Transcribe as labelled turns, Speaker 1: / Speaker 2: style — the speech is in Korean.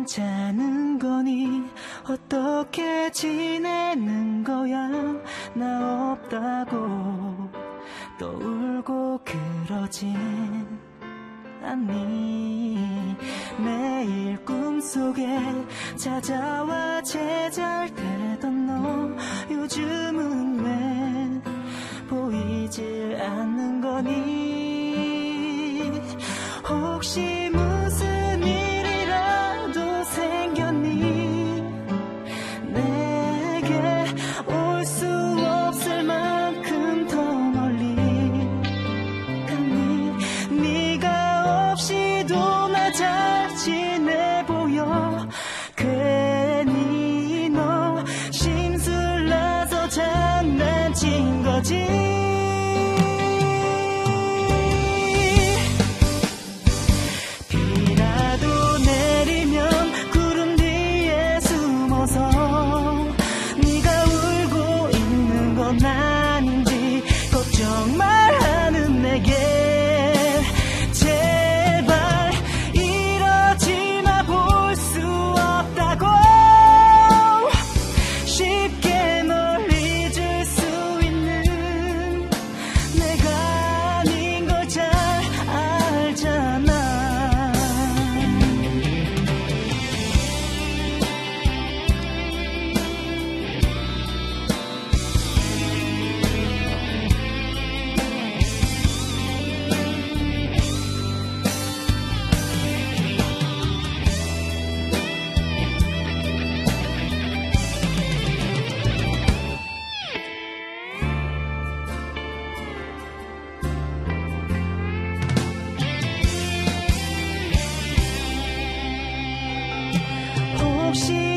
Speaker 1: 괜찮은 거니? 어떻게 지내는 거야? 나 없다고 또 울고 그러진 않니? 매일 꿈속에 찾아와 제잘되던 너 요즘은 왜 보이질 않는 거니? 혹시 your. 心